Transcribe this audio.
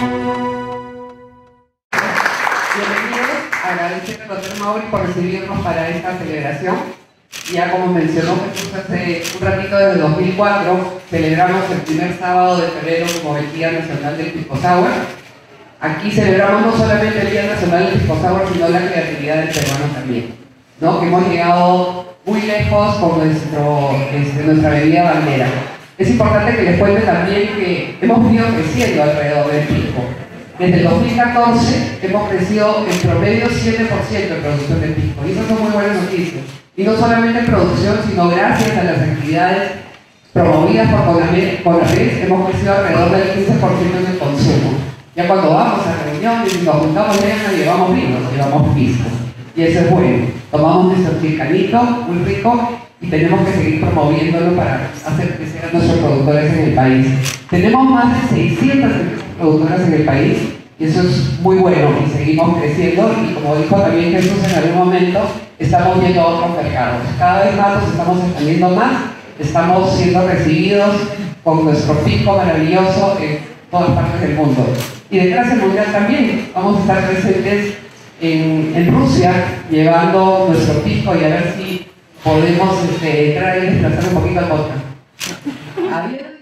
Bienvenidos, agradecer al doctor Mauri por recibirnos para esta celebración. Ya como mencionó Jesús hace un ratito, desde 2004 celebramos el primer sábado de febrero como el Día Nacional del Pisco. Aquí celebramos no solamente el Día Nacional del Pisco sino la creatividad del peruano también. ¿no? Que hemos llegado muy lejos con nuestro, este, nuestra bebida bandera. Es importante que les cuente también que hemos venido creciendo alrededor del pisco. Desde el 2014 hemos crecido en promedio 7% en producción de pisco. Y eso son muy buenas noticias. Y no solamente en producción, sino gracias a las actividades promovidas por CONAPES, hemos crecido alrededor del 15% en el consumo. Ya cuando vamos a reuniones y nos juntamos, ya no llevamos vino, llevamos pisco. Y eso es bueno. Tomamos nuestro chicanito, muy rico, y tenemos que seguir promoviéndolo para hacer crecer a nuestros productores en el país. Tenemos más de 600 productoras en el país y eso es muy bueno y seguimos creciendo y como dijo también Jesús en algún momento, estamos viendo otros mercados. Cada vez más nos estamos expandiendo más, estamos siendo recibidos con nuestro pico maravilloso en todas partes del mundo. Y de clase mundial también, vamos a estar presentes en, en Rusia llevando nuestro pico y a ver si podemos este, entrar y desplazar un poquito a vodka.